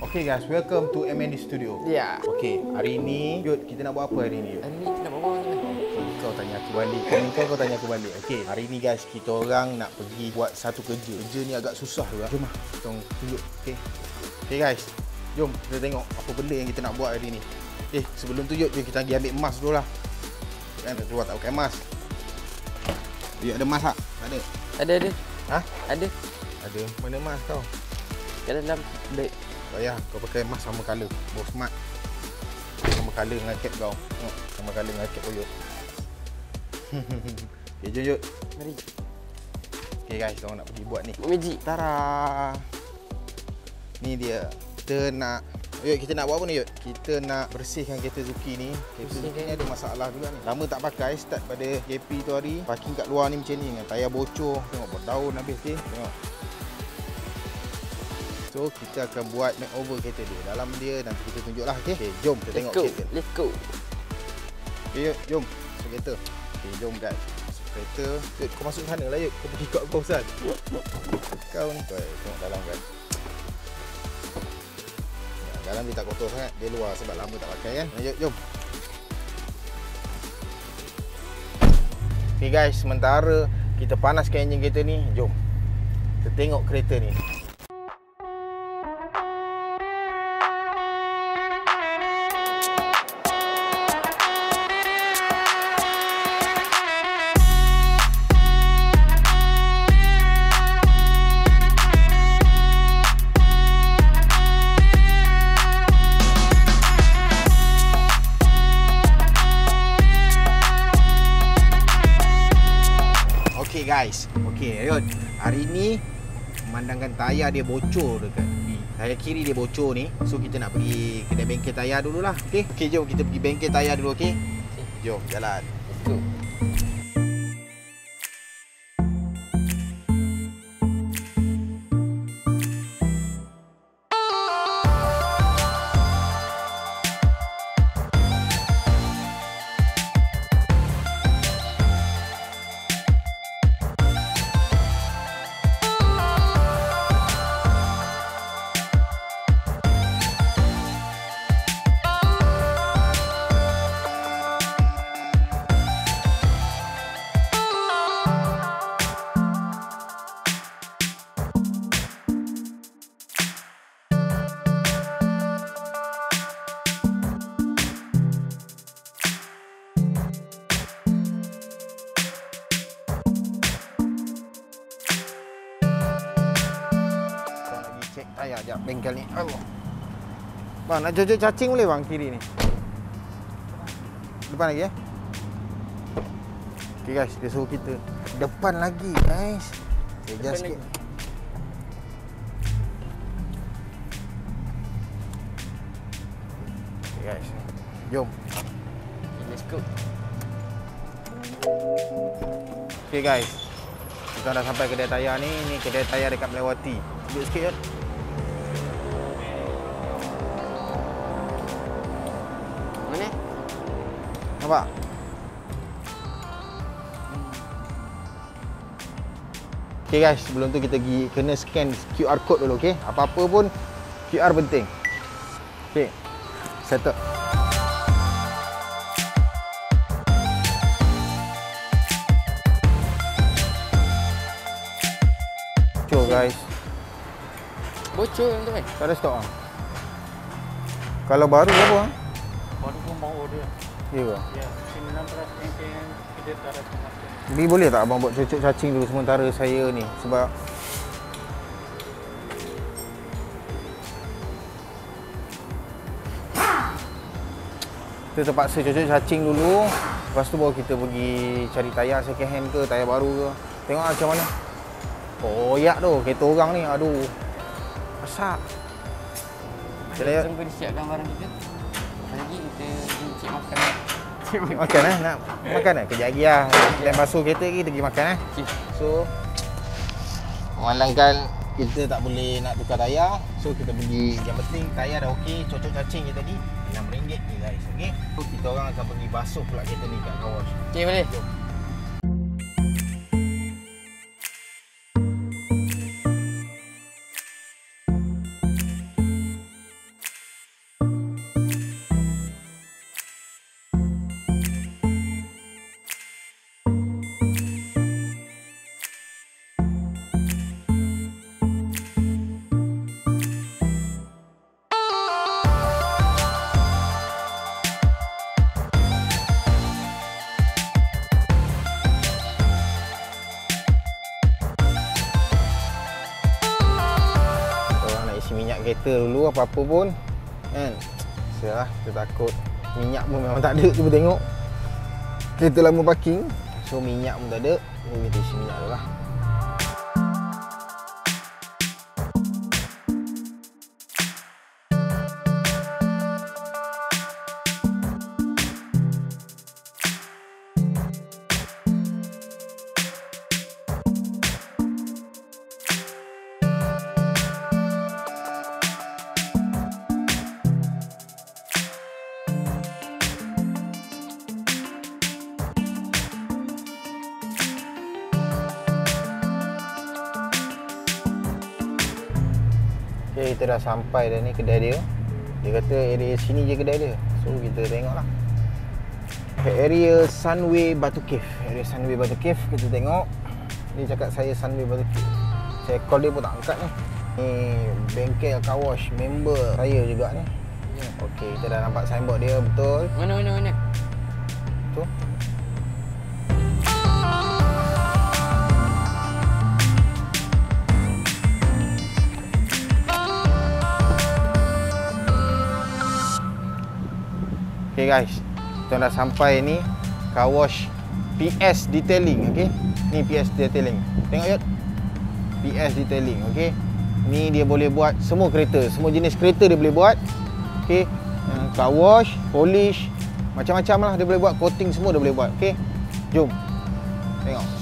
Okay guys, welcome to MND Studio. Ya. Okay, hari ni, Yud, kita nak buat apa hari ni, Yud? Hari ni kita nak bawa ni. Okay, kau tanya aku balik. Kau kau, kau tanya aku balik. Okay, hari ni guys, kita orang nak pergi buat satu kerja. Kerja ni agak susah juga. Jom lah, kita tunjuk. Okay. Okay guys, jom kita tengok apa benda yang kita nak buat hari ni. Eh, sebelum tu Yud, jom kita pergi ambil emas dulu lah. Kan, keluar tak pakai emas. Yud, ada emas tak? Tak ada. Ada ada. Ha? Ada. Ada. Mana emas kau? Kat dalam beg. Payah kau pakai mask sama colour. Bawa smart. Sama colour dengan cap kau. Tengok sama colour dengan cap kau Yud. okay, jom Yud. Mari. Okay guys, kita nak pergi buat ni. Magic. Tara. Ni dia. Kita nak Yud, kita nak buat apa ni Yud? Kita nak bersihkan kereta Zuki ni. Kereta Zuki ni ada masalah juga ni. Lama tak pakai, start pada JP tu hari. Parking kat luar ni macam ni dengan tayar bocor. Tengok berdaun habis ni. Tengok. So kita akan buat makeover kereta dia. Dalam dia nanti kita tunjuklah okey. Okey, jom kita tengok go. kereta. Let's go. Okey, Yud, jom. Masuk kereta. Okey, jom guys. Masuk kereta. Yud, kau masuk sana lah Yud. Kau pergi kat kau Ustaz. Kau ni. Kau tengok dalam guys. Ya, dalam dia tak kotor sangat. Dia luar sebab lama tak pakai kan. Yud, jom. Okey guys, sementara kita panaskan enjin kereta ni, jom. Kita tengok kereta ni. Memandangkan tayar dia bocor dekat tepi. Tayar kiri dia bocor ni. So kita nak pergi kedai bengkel tayar dululah. Okey. Okey, jom kita pergi bengkel tayar dulu, okey? Jom, jalan. Let's go. Bengkel ni. Allah. Bang, nak jojok cacing boleh bang kiri ni? Depan lagi eh? Okay guys, dia suruh kita depan lagi guys. Okay, Depan just lagi. sikit. Okay guys. Jom. Okay, let's go. Okay guys. Kita dah sampai kedai tayar ni. Ni kedai tayar dekat Melawati. Tunjuk sikit Yud. Nampak? Okay guys, sebelum tu kita pergi kena scan QR code dulu okay? Apa-apa pun QR penting. Okay. Settle. Cuk guys. Bocor tu kan? Tak ada stok ah. Kalau baru berapa ah? Baru pun bawa dia. Ya ke? Ya, 900 yang kita. Bi boleh tak abang buat cucuk cacing dulu sementara saya ni sebab kita terpaksa cucuk cacing dulu lepas tu baru kita pergi cari tayar second hand ke tayar baru ke tengok lah macam mana koyak tu kereta orang ni aduh masak Kita Tunggu disiapkan barang kita. Lagi kita cek makan. Makan eh? Nak makan eh? Kejap lagi lah dan basuh kereta lagi kita pergi makan eh. So Memandangkan kita tak boleh nak tukar tayar So kita pergi Yang penting tayar dah okey Cocok cacing je tadi RM6 ni guys okay? So kita orang akan pergi basuh pula kereta ni kat car wash Okay, boleh? Jom kereta dulu apa-apa pun kan. Sialah kita takut minyak pun memang tak ada cuba tengok. Kereta lama parking. So minyak pun tak ada. So kita isi minyak dulu lah. Okay, kita dah sampai dah ni kedai dia. Dia kata area sini je kedai dia. So kita tengoklah. Area Sunway Batu Cave. Area Sunway Batu Cave kita tengok. Dia cakap saya Sunway Batu Cave. Saya call dia pun tak angkat ni. Ni bengkel car wash member saya juga ni. Okey, kita dah nampak signboard dia betul. Mana mana mana? Tu. Guys, kita dah sampai ni car wash PS detailing, okay? Ni PS detailing. Tengok Yot. PS detailing, okay? Ni dia boleh buat semua kereta, semua jenis kereta dia boleh buat. Okay? Car wash, polish, macam-macam lah dia boleh buat, coating semua dia boleh buat, okay? Jom. Tengok.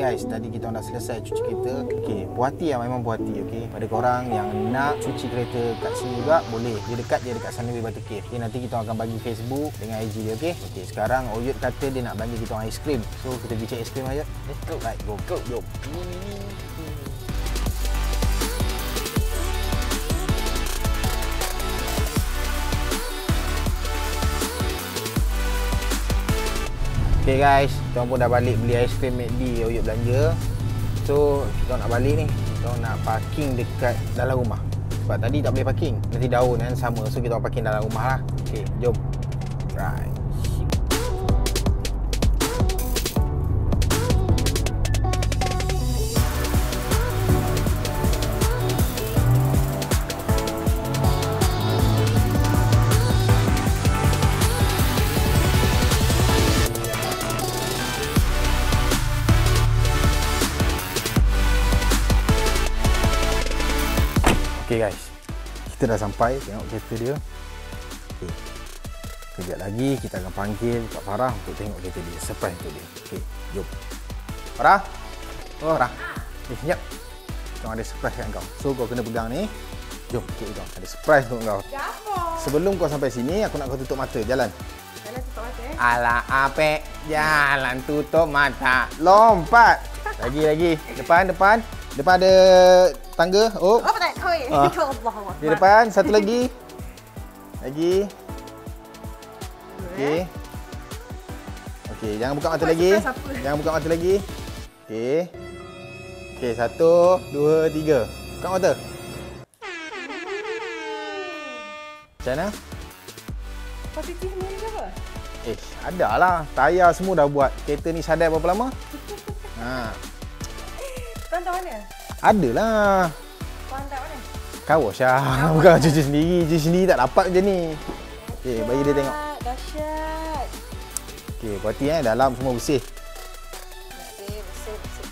Guys, tadi kita dah selesai cuci kereta. Puas hati lah memang puas hati. Okay, pada korang yang nak cuci kereta kat sini juga boleh. Dia dekat dia dekat Sunway Batu Cave. Okay, nanti kita akan bagi Facebook dengan IG dia. Okay, okay sekarang Oyut kata dia nak bagi kita orang aiskrim. So kita pergi cek aiskrim Oyut. Let's go. Right, go. Go. Jom. Okay guys, kita pun dah balik beli aiskrim McD Oyut belanja. So, kita nak balik ni. Kita nak parking dekat dalam rumah. Sebab tadi tak boleh parking. Nanti daun kan sama. So, kita parking dalam rumah lah. Okay, jom. Right. Okay guys. Kita dah sampai Tengok kereta dia. Okay. Kejap lagi kita akan panggil Kak Farah Untuk tengok kereta dia Surprise untuk dia. Okay jom. Farah? Oh Farah. Eh sekejap. Kita ada surprise kat kau. So kau kena pegang ni. Jom ikut kau. Ada surprise untuk kau. Apa? Sebelum kau sampai sini Aku nak kau tutup mata. Jalan. Jalan tutup mata eh. Alah apek. Jalan tutup mata. Lompat. Lagi lagi. Depan depan. Depan ada tangga. Oh? Koi. Ah. Allah. Allah. Di depan, satu lagi. Lagi. Okey. Okey, jangan buka mata lagi. Jangan buka mata lagi. Okey. Okey, satu, dua, tiga. Buka mata. Macam mana? Positif ni ke apa? Eh, ada lah. Tayar semua dah buat. Kereta ni sadai berapa lama? Ha, Tuan tahu mana? ada Kau Syah. Bukan cuci sendiri. Cuci sendiri tak dapat macam ni. Okey, bagi dia tengok. Dahsyat. Okey, berarti eh dalam semua bersih. Bersih, bersih, bersih.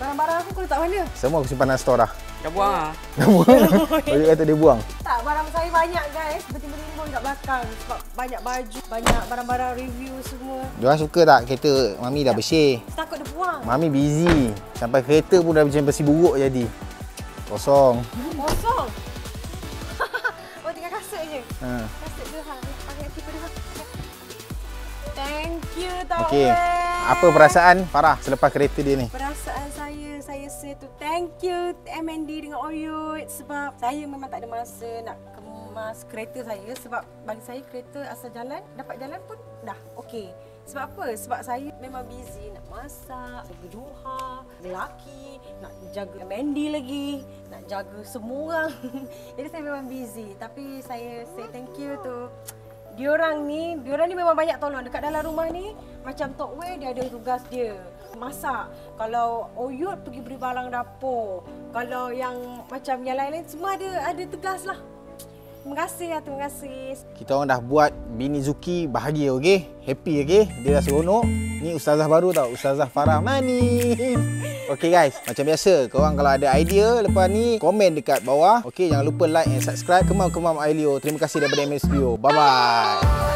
Barang-barang aku kau letak mana? Semua aku simpan dalam store dah. Dah buang lah. Bagi kata dia buang. Tak, barang saya banyak guys. Bertimbun-timbun kat belakang. Sebab banyak baju, banyak barang-barang review semua. Diorang suka tak kereta Mami dah bersih? Takut dia buang. Mami busy. Sampai kereta pun dah macam bersih buruk jadi. Kosong. Kosong. oh, tinggal kasut je. Ha. Kasut dia ha. Pakai tipe dia ha. Thank you Tawel. Okey. Apa perasaan Farah selepas kereta dia ni? Perasaan saya, saya say tu thank you MND dengan Oyut sebab saya memang tak ada masa nak kemas kereta saya sebab bagi saya kereta asal jalan, dapat jalan pun dah okey. Sebab apa? Sebab saya memang busy nak masak, jaga duha, lelaki, nak jaga Mandy lagi, nak jaga semua orang. Jadi saya memang busy. Tapi saya say thank you tu Diorang ni, diorang ni memang banyak tolong dekat dalam rumah ni. Macam Tok Wei dia ada tugas dia. Masak. Kalau Oyut pergi beri barang dapur. Kalau yang macam yang lain-lain semua ada ada tugas lah. Terima kasih ya, terima kasih. Kita orang dah buat bini Zuki bahagia okey. Happy okey. Dia dah seronok. Ni ustazah baru tau, Ustazah Farah Manis. Okey guys, macam biasa, korang kalau ada idea lepas ni komen dekat bawah. Okey, jangan lupa like and subscribe. Kemam-kemam Ailio. Terima kasih daripada MS Studio. Bye bye.